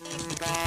Mm, bye.